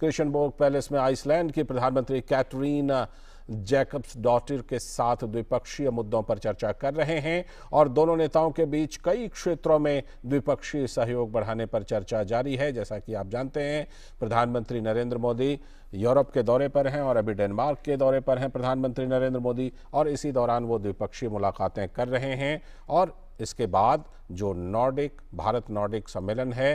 क्रिशनबोर्ग palace में Iceland की प्रधानमंत्री कैटरीन जैकब्स डॉटर के साथ द्विपक्षीय मुद्दों पर चर्चा कर रहे हैं और दोनों नेताओं के बीच कई क्षेत्रों में द्विपक्षीय सहयोग बढ़ाने पर चर्चा जारी है। जैसा कि आप जानते हैं, प्रधानमंत्री नरेंद्र मोदी यूरोप के दौरे पर हैं और अभी डेनमार्क के दौरे पर हैं प्रधानमंत्री नरेंद्र मोदी और इसी दौरान वो द्विपक्षीय मुलाकातें कर रहे हैं और इसके बाद जो नॉर्डिक, भारत नॉर्डिक सम्मेलन है